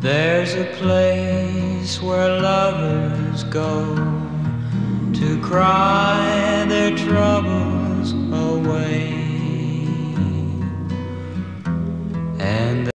There's a place where lovers go to cry their troubles away. And